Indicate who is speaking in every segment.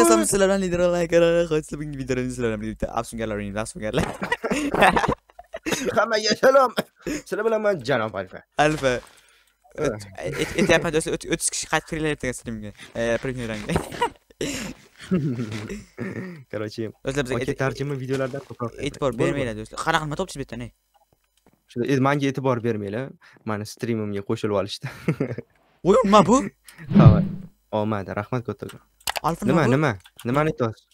Speaker 1: Assalomu sizlar bilan lider olayklar. Xo'sh, sizlar bugungi videoda sizlar bilan birlikda afsungarlar o'ynaymiz, afsungarlar.
Speaker 2: Hammaga salom. Sizlar bilan men Janob Alfa.
Speaker 1: Alfa. Aytyapman do'stlar, 30 kishi qaytib kiraverayotgan streamga. E, premyeranga.
Speaker 2: Короче,
Speaker 1: Do'stlar bizga
Speaker 2: tarjima videolardan ko'proq
Speaker 1: e'tibor bermanglar do'stlar. Qanaqa nima topchi bu yerdan?
Speaker 2: Shunda menga e'tibor bermanglar. Mani streamimga qo'shilib olishdi.
Speaker 1: Voy, nima bu?
Speaker 2: Ha. Omad, rahmat kattakon.
Speaker 1: Alfa
Speaker 2: Nima, nima? Nimani aytyapsiz?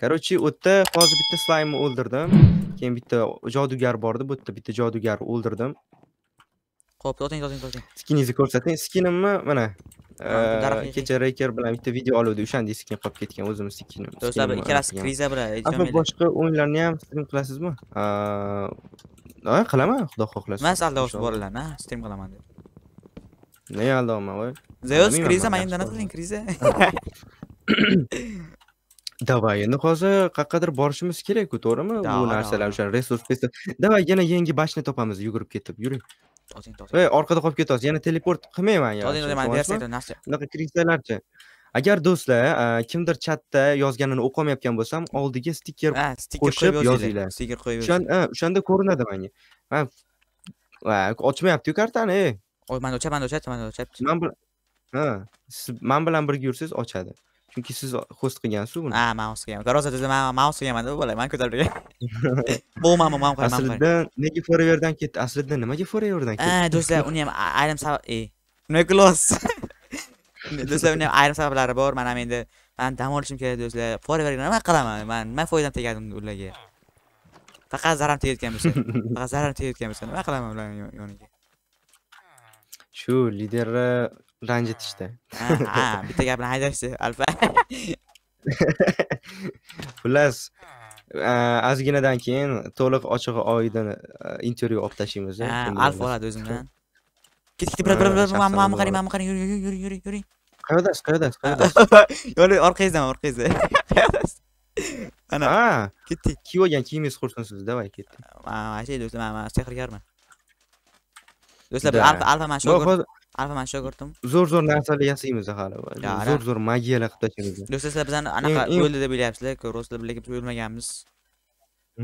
Speaker 2: Короче, u yerda hozir bitta slaymni o'ldirdim. Keyin bitta jodugar bor edi, bu yerda bitta jodugarni o'ldirdim.
Speaker 1: Xo'p, toting, toting, toting.
Speaker 2: Skiningizni ko'rsating. Skinimni mana kecha Raker bilan bitta video oluvdi. O'shanda skin qolib ketgan o'zim skinim.
Speaker 1: Do'stlar, ikkalasi kriza bilan
Speaker 2: boshqa o'yinlarni ham stream qilasizmi? Ha, qilaman, xudo xohlasa.
Speaker 1: Men
Speaker 2: Inshaalloh.
Speaker 1: bolalarni, ha, stream qilaman deb.
Speaker 2: Ne aldayapman, voy.
Speaker 1: Zeus kriza,
Speaker 2: man,
Speaker 1: men endi nima qiling kriza?
Speaker 2: Davay, endi hozir qayoqqadir borishimiz kerak-ku, to'g'rimi? Bu narsalar o'sha resurs. Davay, yana yangi bashni topamiz yugurib ketib. Yuring. Voy, orqada qolib ketasiz. Yana teleport qilmayman Tushunasizmi?
Speaker 1: versiya narsa.
Speaker 2: Bunaqa krizalarchi. Agar do'stlar, kimdir chatda yozganini o'qiolmayotgan bo'lsam, oldiga stiker qo'shib yozinglar.
Speaker 1: Stiker qo'yib
Speaker 2: o'shanda ko'rinadi menga. Ochmayapti-yu kartani. ey.
Speaker 1: O'chab, mana o'chab, mana o'chab.
Speaker 2: Man bilan ha, siz men bilan birga yursangiz ochadi. Chunki siz host qilgansiz buni.
Speaker 1: Ha, mouse qilganman. Garoza dedi, men mouse qilganman deb bo'lay, men ko'tarib mana qo'yaman, men qo'yaman.
Speaker 2: Aslida nega Forever'dan ketdi? Aslida nimaga Forever'dan ketdi?
Speaker 1: Ha, do'stlar, uni ham ayrim sabab. Nima qilyapsiz? Do'stlar, uni ham ayrim sabablari bor. Men ham endi men dam olishim kerak do'stlar. Forever nima qilaman? Men nima foydam tegadim ularga? Faqat zarar tegayotgan bo'lsa, faqat zarar tegayotgan bo'lsa, nima qilaman ularning yon- yoniga?
Speaker 2: Shu liderni ranjitishda.
Speaker 1: Ha, ha, bitta gapni haydashdi, alfa.
Speaker 2: Xullas, ozginadan keyin to'liq ochig'i oydin a, intervyu olib tashlaymiz.
Speaker 1: Alfa oladi o'zimdan. Ket, ket, mana mana
Speaker 2: shaxsan
Speaker 1: qarang, mana qarang, yuring, yuring, yuring, yuring.
Speaker 2: Qayerdasiz? Qayerdasiz? Qayerdasiz?
Speaker 1: Yo'li orqangizdan, orqangizdan. Ana,
Speaker 2: Ha,
Speaker 1: ketdik.
Speaker 2: kiyib olgan kiyimingiz qursin siz, davay ketdik.
Speaker 1: Mana shu do'stlar, mana sehrgarman. Do'stlar, alfa, alfa man shogird,
Speaker 2: hozir
Speaker 1: alfa man shogirdim.
Speaker 2: zo'r zo'r narsalar yasaymiz hali. Zo'r zo'r magiyalar qilib tashlaymiz.
Speaker 1: Do'stlar, sizlar bizani anaqa o'ldi deb o'ylayapsizlar, ko'rasizlar, lekin biz o'lmaganmiz.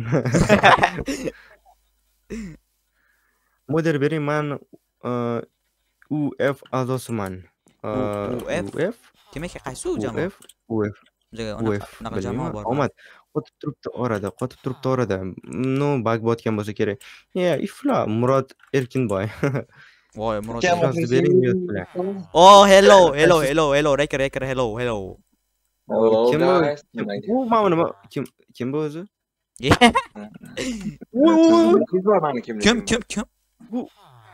Speaker 2: Model bering, man a, UF a'zosiman. A,
Speaker 1: UF?
Speaker 2: UF?
Speaker 1: Demak, qaysi u jamoa?
Speaker 2: UF? UF.
Speaker 1: Unaqa jamoa bor.
Speaker 2: Omad qotib turibdi orada, qotib turibdi orada. No, bug botgan bo'lsa kerak. Iflo Murod Erkinboy. Yozdi bilan.
Speaker 1: Oh, hello, hello, hello, hello, Reker, Reker, hello, hello.
Speaker 3: Hello
Speaker 2: Kim bu?
Speaker 3: guys.
Speaker 2: Kim? U mana nima? Kim kim bu o'zi?
Speaker 3: Kim?
Speaker 1: Kim, kim, kim?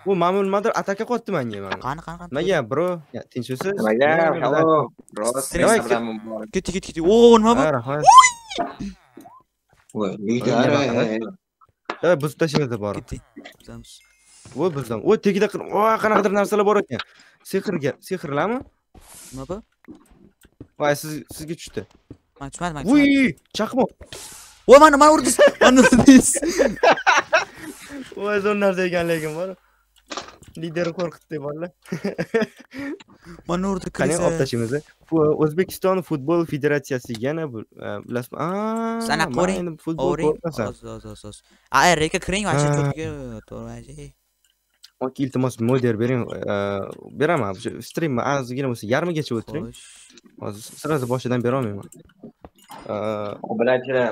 Speaker 2: U mana nimadir ataka qotdi menga mana.
Speaker 1: Qani, qani, qani.
Speaker 2: Nimaga, bro? Ya, tinchmisiz?
Speaker 3: Nimaga? Hello. Muborak.
Speaker 1: Ketdi, ketdi, ketdi. Oh, nima bu?
Speaker 3: Voy, lider.
Speaker 2: Davay buzib tashlaymiz bor.
Speaker 1: Ketdi. Bizamiz.
Speaker 2: Voy bizdan. Voy tegida qir- voy qanaqadir narsalar bor ekan. Sehrga, sehrlarmi?
Speaker 1: Nima bu?
Speaker 2: Voy siz sizga tushdi.
Speaker 1: Men tushmadim, men tushmadim.
Speaker 2: Voy, chaqmoq.
Speaker 1: Voy, mana mana urdingiz. Mana urdingiz.
Speaker 2: Voy zo'r narsa ekan lekin bor. Lider qo'rqitdi bolalar.
Speaker 1: Mana urdi
Speaker 2: Qani olib
Speaker 1: kriza.
Speaker 2: tashlaymiz. Bu O'zbekiston futbol federatsiyasi yana bu e, bilasizmi? Aa,
Speaker 1: Sana
Speaker 2: man
Speaker 1: ko'ring,
Speaker 2: endi futbol
Speaker 1: Oring.
Speaker 2: ko'rmasam.
Speaker 1: Oz, oz, oz, oz. Ay, Reker kiring,
Speaker 2: Yoki iltimos model bering. Beraman. Shu streamni ozgina bo'lsa yarmigacha o'tiring. Hozir sразу boshidan bera olmayman. E,
Speaker 3: Bilachilar,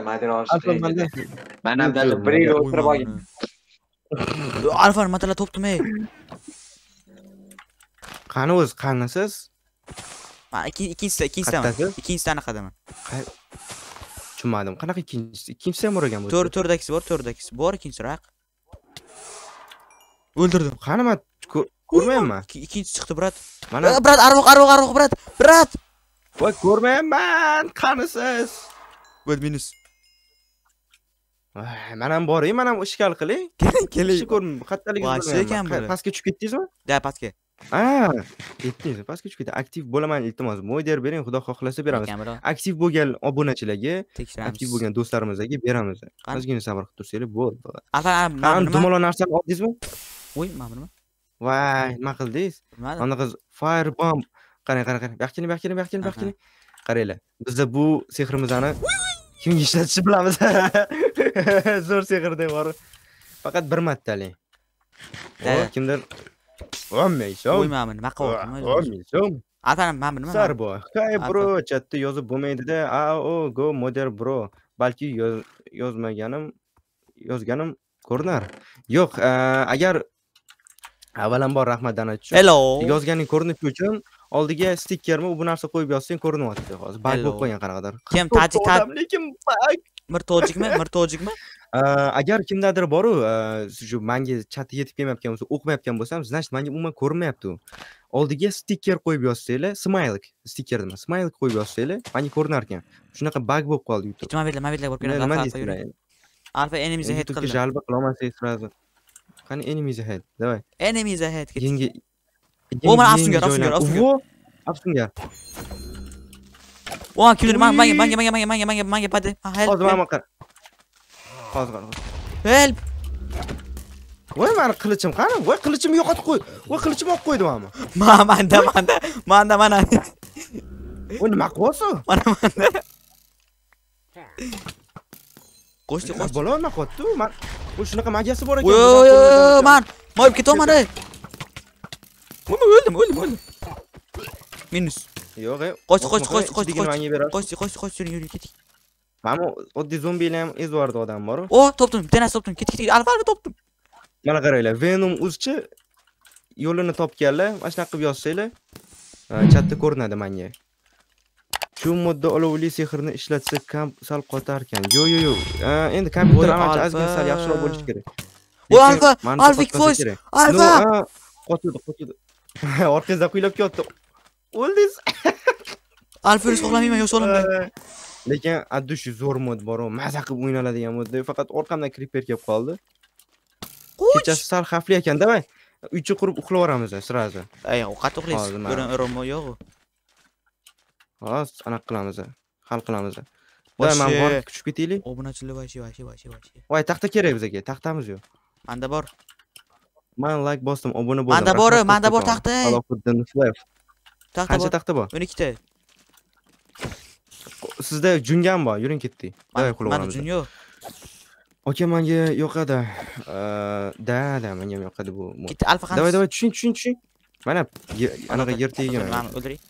Speaker 3: Madina dalil bir yil o'tirib olgan.
Speaker 1: Alfa nima tala topdim ey.
Speaker 2: qani o'zi qanisiz?
Speaker 1: Mana ikki ikkinchisida, ikkinchisida.
Speaker 2: Qattasi?
Speaker 1: Ikkinchisida anaqadaman.
Speaker 2: Tushunmadim. Qanaqa ikkinchisi? Ikkinchisi ham bor ekan bu.
Speaker 1: To'rt to'rdagisi bor, to'rdagisi bor, ikkinchisi raq. O'ldirdim.
Speaker 2: Qani man ko- ko'rmayapman.
Speaker 1: Ikki- Ikkinchisi chiqdi, brat.
Speaker 2: Mana
Speaker 1: Brat, arvoq, arvoq, arvoq, brat. Brat.
Speaker 2: voy ko'rmayapman. Qanisiz?
Speaker 1: Bo'l minus.
Speaker 2: Men ham boring, men ham ishkal qiling.
Speaker 1: Keling, keling.
Speaker 2: ko'rm, qattaligingizni
Speaker 1: Voy, shu ekan bu.
Speaker 2: Pastga tushib ketdingizmi?
Speaker 1: Da, pastga.
Speaker 2: Ha, ketdingiz. Pastga tushib ketdi. Aktiv bo'laman iltimos. Moder bering, xudo xohlasa beramiz. Aktiv bo'lgan obunachilarga,
Speaker 1: Tekshiramiz.
Speaker 2: aktiv bo'lgan do'stlarimizga beramiz. Ozgina sabr qilib tursanglar bo'ldi. Dumaloq narsani oldingizmi?
Speaker 1: Voy, mana nima?
Speaker 2: Voy, nima? qildingiz? Mana qiz firebomb. Qarang, qarang, qarang. Bu yoqqa bu yoqqa bu yoqqa bu yoqqa qaranglar biza bu sehrimizni kimga ishlatishni bilamiz. Zo'r sehr deb bor faqat bir. O, kimdir olmaysan.
Speaker 1: Qo'ymayman nima qilyapman
Speaker 2: olmaysan.
Speaker 1: Man nima?
Speaker 2: Sar hey
Speaker 1: Alfa.
Speaker 2: bro chatda yozib bo'lmaydida a o go moder bro. Balki yoz- yozmaganim yozganim ko'rinar. Yo'q agar avvalambor rahmat danat uchun
Speaker 1: hello.
Speaker 2: Yozganing ko'rinishi uchun oldiga stikkermi bu narsa qo'yib yozsang ko'rinyapti hozir bag bo'lib qolgan qanaqadir.
Speaker 1: Kim, tajik-
Speaker 2: lekin
Speaker 1: mir tojikmi? Mir tojikmi?
Speaker 2: Agar kimdadir boru shu manga chati yetib kelmayotgan bo'lsa o'qimayotgan bo'lsam значит manga umuman ko'rinmayapti u. Oldiga stiker qo'yib yozsanglar smaylik stiker nima? Smaylik qo'yib yozsanglar manga ko'rinar ekan shunaqa bag bo'lib qoldi youtube.
Speaker 1: Mobillar mobillar
Speaker 2: nima
Speaker 1: keladi
Speaker 2: nima deysizlar
Speaker 1: alfa ahead
Speaker 2: youtubega
Speaker 1: qildi.
Speaker 2: jalba qilolmasangiz сразу qani enemies ahead давай
Speaker 1: enemies ahead ket
Speaker 2: yangi
Speaker 1: O, mana
Speaker 2: yangi
Speaker 1: Afsungar, Afsungar,
Speaker 2: joylar-
Speaker 1: Afsungar.
Speaker 2: Vo, afsungar
Speaker 1: o kimdir manga
Speaker 2: Uy.
Speaker 1: manga manga manga manga manga manga pade help
Speaker 2: hozir mana qara hozir qara
Speaker 1: help.
Speaker 2: Voy mani qilichim qani voy qilichimni yo'qotib qo'y voy qilichimni olib qo'ydi mani
Speaker 1: ma manda manda manda mana
Speaker 2: voy nima qilyapsan
Speaker 1: mana manda qo'shdi qo'shdi
Speaker 2: bola nima qilyapti u man u shunaqa magiyasi bor ekan
Speaker 1: Voy,
Speaker 2: bizlar
Speaker 1: voy,
Speaker 2: qo'lmagan
Speaker 1: voy,
Speaker 2: ekan.
Speaker 1: man moyib ketyapman ey Voy, o'ldim o'ldim o'ldim minus.
Speaker 2: Yo'q e
Speaker 1: qoch qoch
Speaker 2: qo'rqma,
Speaker 1: qoch qoch
Speaker 2: ichidagini
Speaker 1: qoch
Speaker 2: manga berasiz
Speaker 1: qoch qoch qoch yuring yuring keting
Speaker 2: mana bu oddiy zombilar ham ezvordi odam boru
Speaker 1: o topdim bitta narsa topdim ket ket alfa alfa topdim
Speaker 2: mana qaranglar venom uzchi yo'lini topganlar mana shunaqa qilib yozsanglar ha, chatda ko'rinadi manga shu modda olovli sehrni ishlatsa kam sal qotarkan. Yo yo yo. Ha, endi kompyuter amalchi ozgina sal yaxshiroq bo'lishi kerak. Lekin
Speaker 1: Alfa, voice,
Speaker 2: kerak.
Speaker 1: Alfa!
Speaker 2: Qochadi qochadi orqangizdan quylab kelyapti o'ldingiz.
Speaker 1: Alfa yurish xohlamayman yosh olamdan
Speaker 2: lekin addush zo'r mod boru maza qilib o'ynaladigan mod faqat orqamdan kriper kelib qoldi. Kechasi sal xavfli ekan давай uycha qurib uxlayveramiz sразу
Speaker 1: ay qattiq uxlaysiz.
Speaker 2: Hozir man-
Speaker 1: ko'rin romo yo'q
Speaker 2: xolos anaqa qilamiz hal qilamiz man
Speaker 1: Вообще.
Speaker 2: borib tushib ketaylik
Speaker 1: obunachilar voy voy voy voy
Speaker 2: voy. Taxta kerak bizga taxtamiz yo'q.
Speaker 1: Manda bor.
Speaker 2: Man layk bosdim obuna bo'ldim.
Speaker 1: Manda bor, manda bor taxta. Taxta
Speaker 2: qancha
Speaker 1: bor?
Speaker 2: taxta bor?
Speaker 1: O'n ikkita.
Speaker 2: Sizda jungan bor yuring ketdik. Давай
Speaker 1: manda
Speaker 2: qulaveramiz
Speaker 1: jun yo'q.
Speaker 2: Aka manga yoqadi da da menga ham yoqadi bu
Speaker 1: bitta alfa qani
Speaker 2: давай tushing tushing tushing. Mana anaqa yer teggan
Speaker 1: mani o'ldiring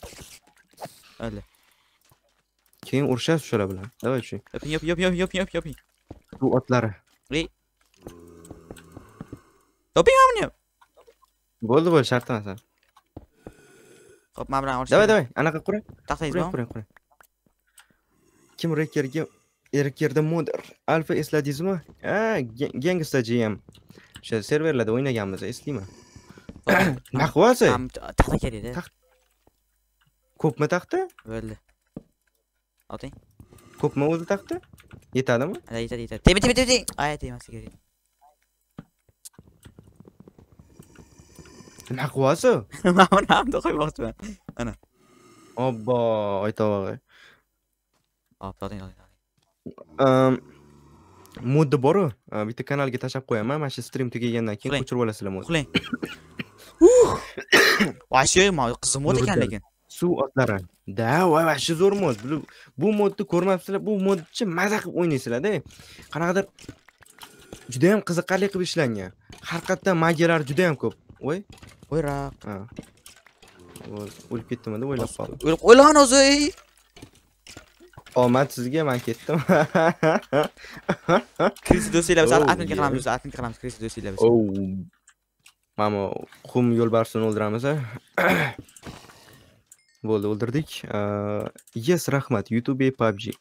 Speaker 1: o'ldi
Speaker 2: keyin urushasiz shular bilan давай tushing
Speaker 1: yoping yoping yoping yoping yoping yoping yoping
Speaker 2: bu otlari
Speaker 1: yoping mana buni
Speaker 2: bo'ldi bo'ldi shart emas ha.
Speaker 1: hop man bilan
Speaker 2: давай давай anaqa quring
Speaker 1: taxtangiz
Speaker 2: quring
Speaker 1: bormi
Speaker 2: quring quring kim rekerga erkerda moder alfa esladingizmi ha gangsta gm o'sha serverlarda o'ynaganmiz eslayman nima qilyapsiz
Speaker 1: Ham taxta kerakda
Speaker 2: Taxt- Ko'pmi taxta
Speaker 1: bo'ldi. Oting
Speaker 2: ko'pmi o'zi taxta yetadimi?
Speaker 1: Yetadi yetadi. Tegma tegma tegma ay tegmaslik kerak
Speaker 2: nima qilyapsiz
Speaker 1: man buni hamda qo'ymoqchiman.
Speaker 2: Obbo oytovog'i
Speaker 1: hop oting
Speaker 2: modda boru. Bitta kanalga tashlab qo'yaman. Mana shu stream tugagandan keyin ko'chirib olasizlar modni
Speaker 1: uxlang вообще qizim mod ekan lekin
Speaker 2: suv otlari. Da voy вообще zo'r mod Bu- modni ko'rmabsizlar bu modchi maza qilib o'ynaysizlarda qanaqadir judayam qiziqarli qilib ishlangan har qayerdan magiyalar judayam ko'p voy ha O'z- o'lib ketdimi deb o'ylab qoldim
Speaker 1: o'ylagan o'zi
Speaker 2: omad sizga man ketdim
Speaker 1: krisi do'stinglar biz
Speaker 2: yeah.
Speaker 1: qilamiz biz atmika qilamiz krisi do'stinglar biz
Speaker 2: mana bu xum yo'lbarsini o'ldiramiz bo'ldi o'ldirdik Uh, yes rahmat youtube pubg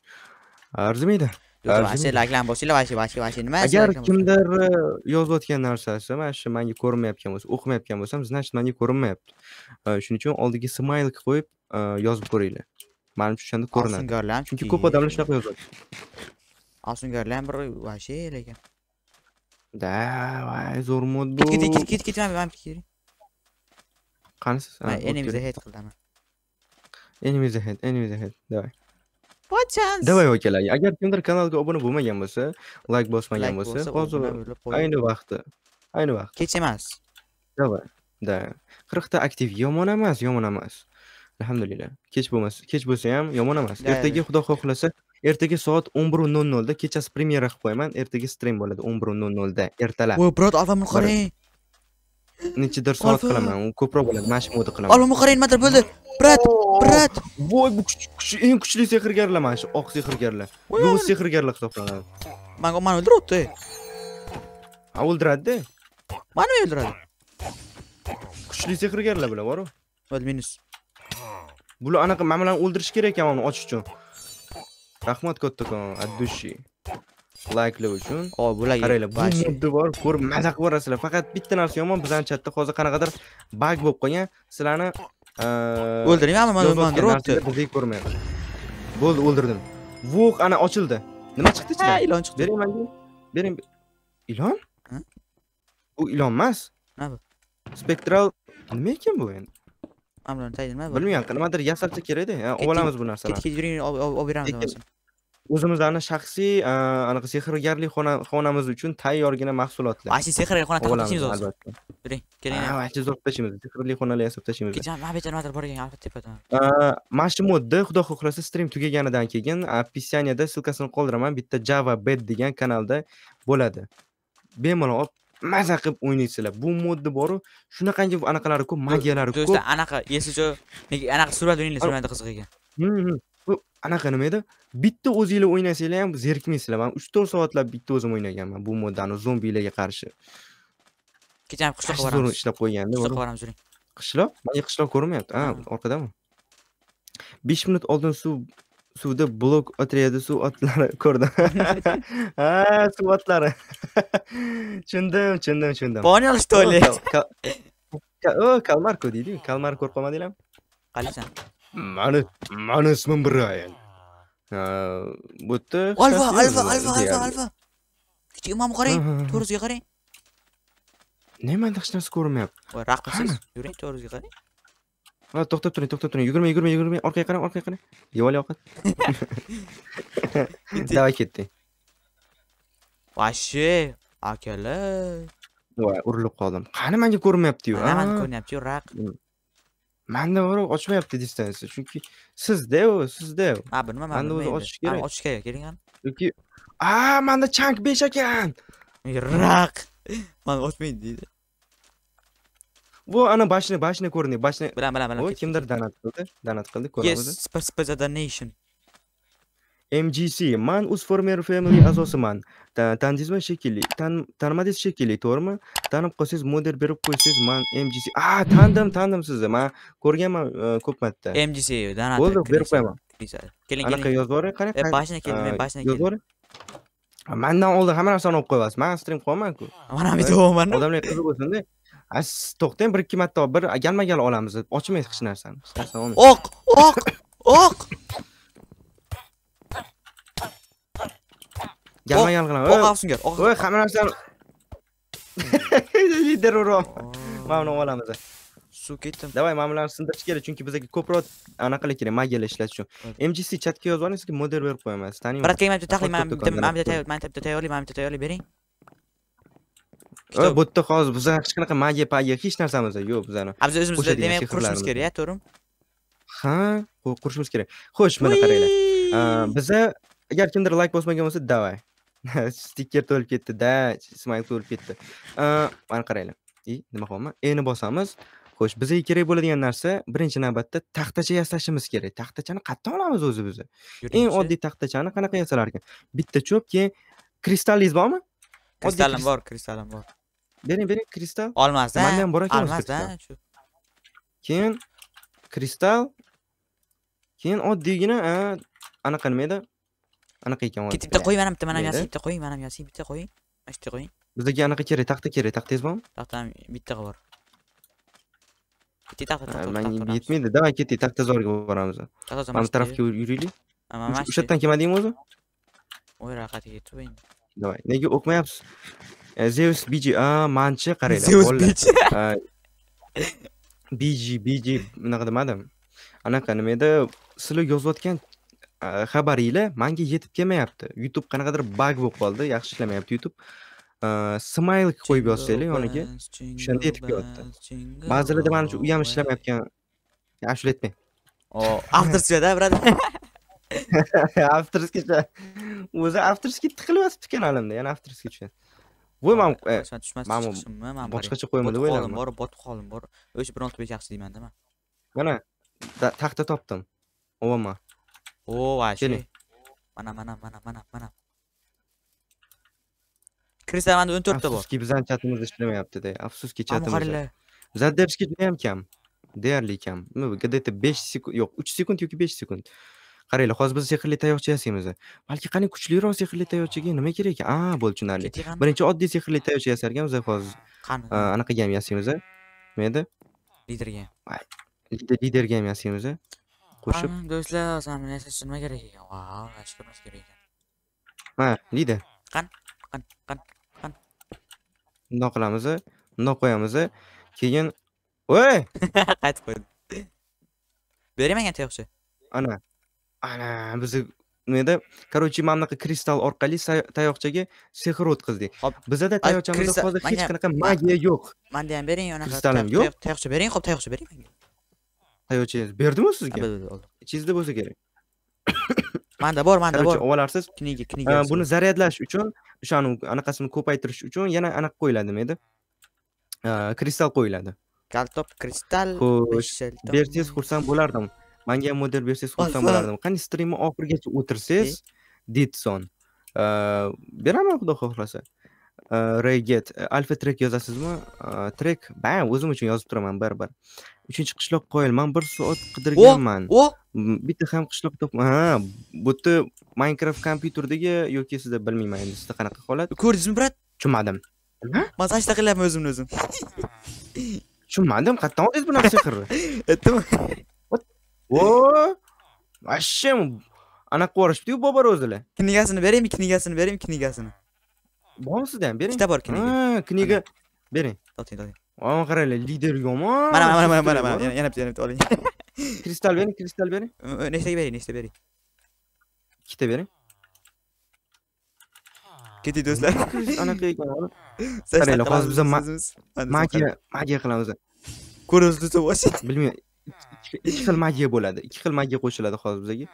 Speaker 2: arzimaydi agar kimdir uh, yozayotgan narsasi mana shu manga ko'rinmayotgan bo'lsa o'qimayotgan bo'lsam значит manga ko'rinmayapti Uh, shuning uchun oldiga smaylik qo'yib uh, yozib ko'ringlar manimcha o'shanda ko'rinadi
Speaker 1: ko'rinadi
Speaker 2: chunki ko'p odamlar shunaqa yozadi
Speaker 1: osingorlar ham bir вообще lekin
Speaker 2: voy zo'r mod bu
Speaker 1: ket ket ket ket man man ket
Speaker 2: qanisiz
Speaker 1: man enemies ahead qildim
Speaker 2: enemies ahead enemies ahead. Давай.
Speaker 1: What chance?
Speaker 2: Давай akalar, agar kimdir kanalga obuna bo'lmagan bo'lsa, like bosmagan bo'lsa, hozir ayni vaqti. Ayni vaqt.
Speaker 1: kech emas
Speaker 2: Давай. Da. 40 ta aktiv yomon emas, yomon emas. alhamdulillah kech bo'lmas kech bo'lsa ham yomon emas ertaga xudo xohlasa ertaga soat 11:00 da kechasi premyera qilib qo'yaman ertaga stream bo'ladi 11:00 da ertalab
Speaker 1: voy brat alfamni qarang
Speaker 2: nechadir soat
Speaker 1: Alfa.
Speaker 2: qilaman u ko'proq bo'ladi mana shu modda qilaman
Speaker 1: alfamni qarang nimadir bo'ldi brat brat
Speaker 2: voy bu eng kuchli sehrgarlar mana shu oq sehrgarlar yovuz sehrgarlar hisoblanadi
Speaker 1: manga mani o'ldiryapti
Speaker 2: a o'ldiradida
Speaker 1: mani o'ldiradi
Speaker 2: kuchli sehrgarlar bular boru
Speaker 1: bo'ldi minus
Speaker 2: bular anaqa mana bularni o'ldirish kerak ekan uni ochish uchun rahmat kattakon от души layiqli uchun
Speaker 1: hop bular
Speaker 2: qaranglar bu modda bor ko'rib maza qilib yuborasizlar faqat bitta narsa yomon? Bizani chatda hozir qanaqadir bag bo'lib qolgan sizlarni
Speaker 1: o'ldiringlarmi
Speaker 2: mana bizni ko'rmayapti bo'ldi o'ldirdim vuq ana ochildi nima chiqdi ichidan
Speaker 1: ilon chiqdi
Speaker 2: bering manga bering ilon bu ilon emas
Speaker 1: nima bu?
Speaker 2: Spektral nima ekan bu endi
Speaker 1: mana bularni tayinlama
Speaker 2: bilmayman qanaqadir yasalsa kerakda olib olamiz bu narsalarni
Speaker 1: ketib yuring olib beramiz
Speaker 2: O'zimizlarni shaxsiy anaqa sehrgarlik xona- xonamiz uchun tayyorgina mahsulotlar.
Speaker 1: Вообще sehrli xona taqib
Speaker 2: olamiz
Speaker 1: tashlaymiz hozir yuring keling.
Speaker 2: Ha voобще zo'r tashlaymiz. Sehrli xonalar yasab tashlaymiz.
Speaker 1: Kecha mana nimadir bor ekan albatta tepadan.
Speaker 2: Mana shu modda xudo xohlasa stream tugaganidan keyin описаниеda ссылкасini qoldiraman. Bitta java bed degan kanalda bo'ladi. Bemalol olib maza qilib o'ynaysizlar. Bu modda boru shunaqangi anaqalari ko'p magiyalari ko'p.
Speaker 1: do'stlar anaqa eslicha anaqa surat o'ynanglar suratda qiziq ekan
Speaker 2: Hmm, hmm. Bu anaqa nima edi bitta o'zinglar o'ynasanglar ham zerikmaysizlar man uch to'rt soatlab bitta o'zim o'ynaganman bu moddani zombilarga qarshi.
Speaker 1: Kecha ham qishloqqa boramiz.
Speaker 2: ishlab qo'yganda
Speaker 1: qishloqqa boramiz yuring
Speaker 2: qishloq? Manga qishloq ko'rinmayapti ha orqadami besh minut oldin suv suvda blok otredi suv otlari ko'rdim. Ha suv otlari. Tushundim tushundim tushundim.
Speaker 1: Понял что ли
Speaker 2: o kalmarko deydiku kalmar ko'rib qolmadinglarmi
Speaker 1: qalaysan
Speaker 2: mani mani ismim bu yerda
Speaker 1: alfa alfa alfa alfa alfa kichik imomni qarang to'g'risiga qarang
Speaker 2: ne manda hech narsa ko'rinmayapti
Speaker 1: voy raqibsiz yuring to'g'risiga qarang
Speaker 2: Ha, to'xtab turing to'xtab turing yugurmang yugurmang yugurmang orqaga qarang orqaga qarang devor yoqadi давай ketdik
Speaker 1: вообще akalar
Speaker 2: voy urilib qoldim qani manga ko'rinmayapti-yu
Speaker 1: mana mana
Speaker 2: a?
Speaker 1: ko'ryapti raq
Speaker 2: manda bor ochmayapti distansiya chunki sizda u sizda u
Speaker 1: ha nima
Speaker 2: Manda o'zi ochish kerak.
Speaker 1: ochish kerak keling qani
Speaker 2: yoki a manda chang besh ekan
Speaker 1: raq mana ochmaydi deydi
Speaker 2: bu ana bashni bashni ko'rinadi bashni
Speaker 1: bilan bilan bilan
Speaker 2: kimdir? donat qildi donat qildi ko'ramiz
Speaker 1: yes спасибо за donation
Speaker 2: mgc man uz former family a'zosiman Ta- tanidingizmi shekilli Tan- tanimadingiz shekilli to'g'rimi? Tanib qolsangiz model berib qo'ysangiz man mgc a tandim tandim sizni. Man ko'rganman e, ko'p marta.
Speaker 1: Mgc
Speaker 2: bo'ldi berib qo'yaman.
Speaker 1: keling
Speaker 2: anaqa yozib yuboring qani?
Speaker 1: E bashina keling men bashina
Speaker 2: yozib yuboring mandan oldin hamma narsani olib qo'yasiz. Man stream qilyapmanku
Speaker 1: mana bu yo'qman
Speaker 2: odamlar qiziq bo'lsinda. To'xtang bir ikki marta bir galma gal olamiz ochmaysiz hech narsani hech narsani olmaysiz.
Speaker 1: Oq oq oq
Speaker 2: Galma galgina.
Speaker 1: Oq afsungar.
Speaker 2: Voy, hamma narsani lider urom. Mana olamiz.
Speaker 1: Suv ketdim.
Speaker 2: Davay, mana sindirish kerak, chunki bizga ko'proq anaqa kerak, magiyala ishlash uchun. MGC chatga yozib oling, sizga model berib qo'yamiz. Taniymi?
Speaker 1: Brat kelmaydi,
Speaker 2: tahlil
Speaker 1: mana bitta mana bitta tayyor, mana bitta tayyorlik, mana bitta tayyorlik bering.
Speaker 2: Bu yerda hozir bizda hech qanaqa magiya, pagiya, hech narsamiz yo'q bizani.
Speaker 1: Biz o'zimizda demak qurishimiz kerak, to'g'rimi?
Speaker 2: Ha, qurishimiz kerak. Xo'sh, mana qaranglar. Biza agar kimdir like bosmagan bo'lsa, davay. stiker to'lib ketdi da smayl to'lib ketdi mana qaranglar и nima qilyapman eni bosamiz xo'sh bizga kerak bo'ladigan narsa birinchi navbatda taxtacha yasashimiz kerak taxtachani qayerdan olamiz o'zi biza eng oddiy taxtachani qanaqa yasalar ekan bitta cho'p keyin kristallingiz bormi
Speaker 1: kristallim
Speaker 2: krist-
Speaker 1: bor kristallim bor
Speaker 2: bering bering kristal
Speaker 1: olmasda
Speaker 2: Manda ham bor ekan keyin kristal keyin oddiygina anaqa nima edi anaqa ekan
Speaker 1: bitta bitta qo'ying mana bitta mana yasang bitta qo'ying mana yasang bitta qo'ying mana shu yerda qo'ying
Speaker 2: bizga anaqa kerak taxta kerak taxtangiz bormi?
Speaker 1: Taxtam bitta bor bitta taxta taxta
Speaker 2: manga yetmaydi. Davay ketdik taxtazorga boramiz.
Speaker 1: Taxta
Speaker 2: mana bu tarafga yuraylik. O'sha yerdan kelmadingmi o'zi?
Speaker 1: O'y raqatiga ketib qo'ying.
Speaker 2: Davay nega o'qimayapsiz E, zeus bg a manchi qaranglar
Speaker 1: Zeus.
Speaker 2: A, bg bg unaqa demadim. Anaqa nima edi? Sizlar yozayotgan xabaringlar manga yetib kelmayapti. Youtube qanaqadir bag bo'lib qoldi yaxshi ishlamayapti youtube. Smile qo'yib yozsanglar yoniga o'shanda yetib kelyapti ba'zilarda mana shu u ham ishlamayotgan ashula aytmang.
Speaker 1: Avtorskada brada
Speaker 2: avtorskicha o'zi avtorski tiqilib yotibdi kanalimda yana avtorski tushgan voy man e,
Speaker 1: tushmas
Speaker 2: man bu
Speaker 1: chiqishimmi? Man
Speaker 2: boshqacha qo'yma deb o'yladim
Speaker 1: bor botib qoldim bor. O'sha bir olti besh yaxshi deymanda man
Speaker 2: mana taxta topdim. Ovaman
Speaker 1: o вообще
Speaker 2: Keling.
Speaker 1: mana mana mana mana mana. Manda o'n to'rtta bor
Speaker 2: afsuski bizani chatimiz ishlamayaptida afsuski chatimiz
Speaker 1: qaranglar
Speaker 2: задержка judayam kam. Deyarli kam. То besh sekund yo'q uch sekund yoki besh sekund. Qaranglar hozir biz sehrli tayoqcha yasaymiz. Balki qani kuchliroq sehrli tayoqchaga nima kerak? Ekan a bo'ldi tushunarli. Birinchi oddiy sehrli tayoqcha yasarkan biz hozir
Speaker 1: qani?
Speaker 2: a, anaqaga ham yasaymiz nima edi?
Speaker 1: Liderga.
Speaker 2: Lider- liderga ham yasaymiz qo'shib
Speaker 1: do'stlar yasash nima kerak ekan vau mashhur emas kerak ekan
Speaker 2: ha lider
Speaker 1: qan qan
Speaker 2: bundoq qilamiz bundoq qo'yamiz keyin voy
Speaker 1: qaytib qo'ydim bering menga tayoqcha
Speaker 2: ana ana bizni nima edi короче mana bunaqa kristal orqali tayoqchaga sehr o'tkazdik
Speaker 1: Hop.
Speaker 2: bizada
Speaker 1: Ay,
Speaker 2: tayoqchamizda
Speaker 1: kristal-
Speaker 2: hozir hech qanaqa magiya yo'q
Speaker 1: manda ham bering anaqa
Speaker 2: Kristalim
Speaker 1: tayoq-
Speaker 2: yo'q?
Speaker 1: tayoq- tayoqcha bering hop tayoqcha bering menga
Speaker 2: tayoqchangiz berdimi sizga ichingizda bo'lsa kerak
Speaker 1: manda bor manda bor.
Speaker 2: olarsiz
Speaker 1: kniga kniga
Speaker 2: buni zaryadlash uchun o'shani anaqasini ko'paytirish uchun yana anaqa qo'yiladi nima edi kristal qo'yiladi
Speaker 1: galtop kristal
Speaker 2: Xo'sh, bersangiz xursand bo'lardim manga ham model bersangiz xursand bo'lardim qani strimni oxirigacha o'tirsangiz ditson beraman xudo xohlasa rayget alfa trek yozasizmi trek bam o'zim uchun yozib turaman baribir uchinchi qishloq qoyil man bir soat qidirganman
Speaker 1: o
Speaker 2: bitta ham qishloq top ha bu yerda minecraft kompyuterdagi yoki sizda bilmayman endi sizda qanaqa holat
Speaker 1: ko'rdingizmi brat
Speaker 2: tushunmadim
Speaker 1: man tashla qilyapman o'zimni o'zim
Speaker 2: tushunmadim qayerdan oldingiz bunaqa sehrni
Speaker 1: aytdimi
Speaker 2: o вообще anaqa yuborishibdiku bobar o'zilar
Speaker 1: knigasini beraymi knigasini beraymi knigasini
Speaker 2: bormi sizda ham bering
Speaker 1: ikkita bor kniga
Speaker 2: kniga bering
Speaker 1: toting toting
Speaker 2: Mana qaranglar lider yomon
Speaker 1: mana mana mana mana mana yana bitta yana bitta oling
Speaker 2: kristal bering kristal bering
Speaker 1: nechtaga bering nechta bering
Speaker 2: ikkita bering
Speaker 1: keting do'stlar
Speaker 2: anaqa ekan Qaranglar, hozir.
Speaker 1: Mana
Speaker 2: magiya magiya qilamiz
Speaker 1: vosh
Speaker 2: bilmayman ikki- xil magiya bo'ladi ikki xil magiya qo'shiladi hozir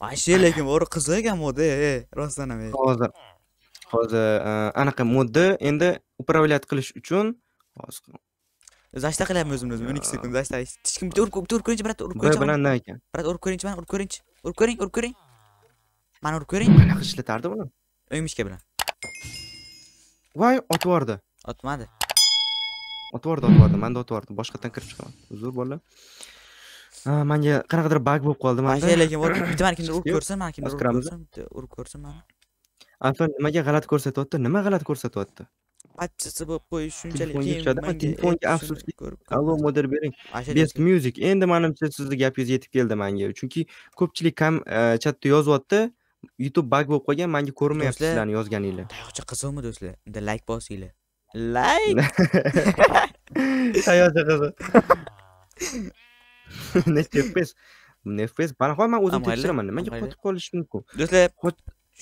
Speaker 1: вообще lekin bori qiziq ekan moda rostdan ham
Speaker 2: hozir. Hozir e, anaqa modda endi управлять qilish uchun hozir.
Speaker 1: Zashta qilyapman o'zimni o'zim. 12 sekund zashta hech kim bitta urib bitta urib ko'ringchi brat urib ko'ringchi
Speaker 2: bilan
Speaker 1: mana.
Speaker 2: nima ekan
Speaker 1: brat urib ko'ringchi mana urib ko'ringchi urib ko'ring urib ko'ring. Mana urib ko'ring.
Speaker 2: Qanaqa ishlatardi buni.
Speaker 1: O'ngmishka bilan.
Speaker 2: Voy otib yubordi
Speaker 1: otmadi.
Speaker 2: Otib yubordi otib yubordi manda otib yubordi boshqatdan kirib chiqaman. Uzr bolalar manga qanaqadir bug bo'lib qoldi manda
Speaker 1: вообще lekin bitta mana kimdir urib ko'rsin mana kimdir urib ko'rsin bitta urib ko'rsin mana.
Speaker 2: Alfa nimaga g'alati ko'rsatyapti? Nima g'alati ko'rsatyapti?
Speaker 1: Achchisi bo'lib qo'yish shunchalik
Speaker 2: Telefonga afsuski. allo model bering. Best music. Endi manimcha sizni gapingiz yetib keldi manga. Chunki ko'pchilik kam e, chatda yozyapti. Youtube bug bo'lib qolgan manga ko'rinmayapti sizlarni yozganinglar.
Speaker 1: tayoqcha qiziqmi do'stlar? Unda layk bosinglar. Layk
Speaker 2: tayoqcha qiziq necha fps ne fps mana hozir man o'zim tekshiraman nimaga qotib qolishi mumkin
Speaker 1: do'stlar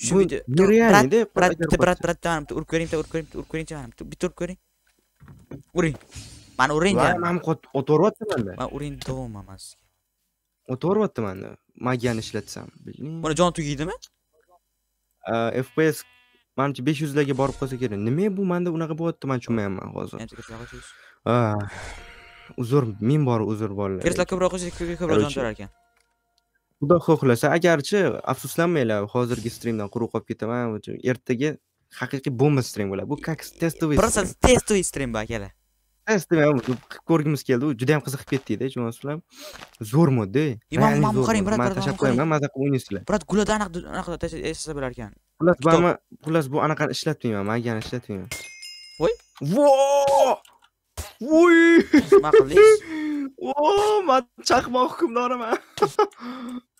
Speaker 1: shu video
Speaker 2: nerealniyda
Speaker 1: brat bitta brat brat mana bitta urib ko'ring bitta urib ko'ring bitta urib ko'ringchi mana bitta bitta urib ko'ring uring mana uring
Speaker 2: man o'tiryapti manda
Speaker 1: man uring devoman man sizga
Speaker 2: o'tiryapti manda magiyani ishlatsam
Speaker 1: buni jon tugaydimi
Speaker 2: fps manimcha besh yuzlarga borib qolsa kerak nima bu manda unaqa bo'lyapti man tushunmayapman hozir Uzr ming bor uzr bolalar.
Speaker 1: Kirslar ko'proq ko'proq jon to'lar ekan
Speaker 2: xudo xohlasa agarchi afsuslanmanglar hozirgi strimdan quruq qolib ketaman ertaga haqiqiy bomba strim bo'ladi. Bu как тестовый
Speaker 1: просто testoviy stream bu akalar.
Speaker 2: Qilib ko'rgimiz keldi u juda ham qiziqib ketdida tushunasizlar zo'r modda
Speaker 1: И man- man qarang, brat,
Speaker 2: tashlab qo'yaman maza qilib o'ynaysizlar
Speaker 1: brat gulada anaqa anaqa yasasa bo'lar ekan
Speaker 2: xullas man xullas bu anaqani ishlatmayman magiyani ishlatmayman
Speaker 1: Voy.
Speaker 2: vo voy
Speaker 1: nima qildingiz
Speaker 2: o man chaqmoq hukmdoriman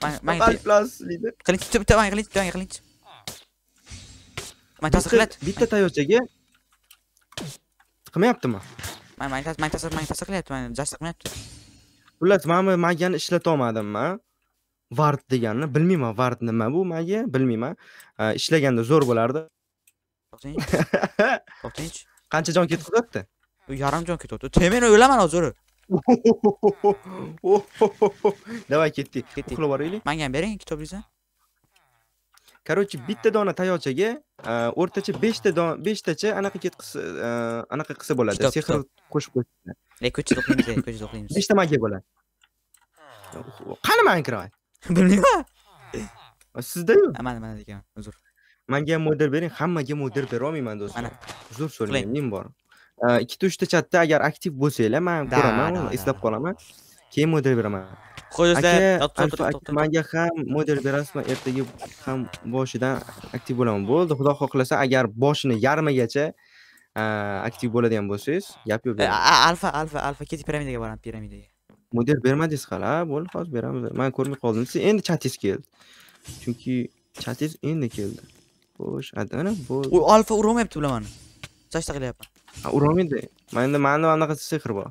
Speaker 1: Man- man-
Speaker 2: alplas deydi.
Speaker 1: Qiling bitta man qiling bitta man qiling man ta'sir qilyapti
Speaker 2: bitta tayoqchaga qilmayaptimi?
Speaker 1: Man man man ta'sir man ta'sir qilyapti man jasta qilmayapti.
Speaker 2: Xullas man bu magiyani ishlatolmadim man vard deganni bilmayman vard nima bu? Magiya bilmayman. Ishlaganda zo'r bo'lardi.
Speaker 1: To'xtang to'xtangchi
Speaker 2: qancha jon ketqizyapti
Speaker 1: u yarim jon ketyapti temeni o'laman hozir
Speaker 2: Давай ketdik.
Speaker 1: Ketdik.
Speaker 2: Uxlab boraylik.
Speaker 1: Menga ham bering kitobingizni.
Speaker 2: Короче, bitta dona tayoqchaga o'rtacha 5 ta dona 5 tacha anaqa ketqisi anaqa qilsa bo'ladi. Sehr qo'shib qo'ysa.
Speaker 1: Ko'chada o'qiymiz, ko'chada o'qiymiz.
Speaker 2: 5 ta magiya bo'ladi. Qani Minecraft?
Speaker 1: Bilmayman.
Speaker 2: Sizda-yu.
Speaker 1: Mana, mana ekan. Uzr.
Speaker 2: Menga ham model bering. Hammaga model bera olmayman do'stlar. Uzr so'rayman, bor. Ikkita uchta chatda agar aktiv bo'lsanglar,
Speaker 1: Da,
Speaker 2: ko'raman, eslab qolaman. Keyin model beraman. Aka manga ham model berasizmi ertaga ham boshidan aktiv bo'laman bo'ldi xudo xohlasa agar boshini yarmigacha aktiv bo'ladigan bo'lsangiz gap yo'q
Speaker 1: E, Alfa, alfa, alfa ketib piramidaga boramiz, piramidaga.
Speaker 2: model bermadingiz hali ha bo'ldi hozir beramiz man ko'rmay qoldim siz endi chatingiz keldi chunki chatingiz endi keldi xo'sh ana bo'ldi
Speaker 1: alfa urolmayapti bilaman. Sochta qilyapman.
Speaker 2: Ha, urolmaydi manda manda anaqa sehr bor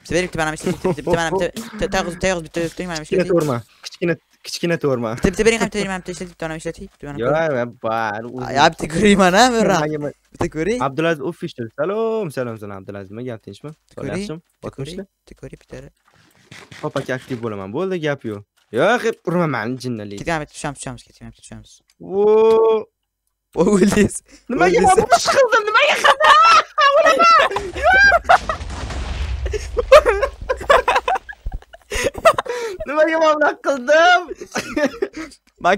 Speaker 1: Bitta berib, bitta mana bitta, bitta, bitta mana bitta, tayog'iz, tayog'iz bitta tuting, mana
Speaker 2: kichkina
Speaker 1: ishlating.
Speaker 2: to'rma kichkina kichkina to'rma
Speaker 1: Bitta, bitta bering ham, bitta mana bitta ishlating, bitta mana ishlating, bitta mana.
Speaker 2: yo'q
Speaker 1: ko'ring.
Speaker 2: bar
Speaker 1: Ya bitta ko'rayman ha, men rab.
Speaker 2: Manga-
Speaker 1: Bitta ko'ring.
Speaker 2: Abdulaziz official salom salom salom Abdulaziz nima gap tinchmi
Speaker 1: Ko'ring,
Speaker 2: yaxshimi
Speaker 1: Bitta ko'ring,
Speaker 2: Otmishlar?
Speaker 1: bitta ko'ring, bitta.
Speaker 2: Hop aka aktiv bo'laman. Bo'ldi, gap yo'q. Yo'q, hep urmaman jinnali.
Speaker 1: Ketgan bitta tushamiz, tushamiz, ketgan bitta tushamiz.
Speaker 2: Vo!
Speaker 1: O'ldingiz.
Speaker 2: Nimaga men bunaqa qildim? Nimaga qildim? Nimaga men bunaqa qildim?
Speaker 1: Men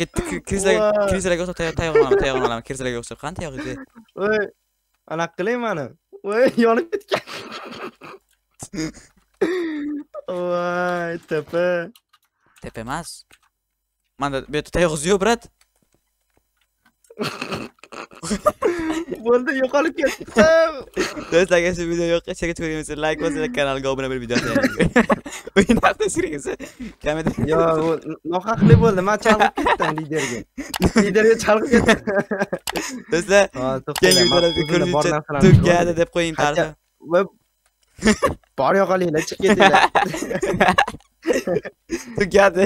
Speaker 1: ketdi krizlarga,
Speaker 2: Voy.
Speaker 1: krizlarga o'xshab tayoq, olaman, tayog'ini olaman, krizlarga o'xshab. Qani tayog'ingiz?
Speaker 2: Voy! Anaqa qiling mani. Voy, yonib ketgan. Voy, tepa.
Speaker 1: Tepa emas. Manda bu yerda tayog'ingiz yo'q, brat.
Speaker 2: Bo'ldi, yo'qolib ketdim.
Speaker 1: Do'stlar, agar shu video yoqqa ko'rganingizda like bosinglar, kanalga obuna bo'lib video. O'yin haqida fikringizni komment
Speaker 2: Yo'q, u nohaqlik bo'ldi. Men chalg'ib ketdim liderga. Liderga chalg'ib ketdim.
Speaker 1: Do'stlar, keyingi videolarda ko'rishguncha tugadi deb qo'ying.
Speaker 2: Va bor yo'qolinglar, chiqib ketinglar.
Speaker 1: Tugadi.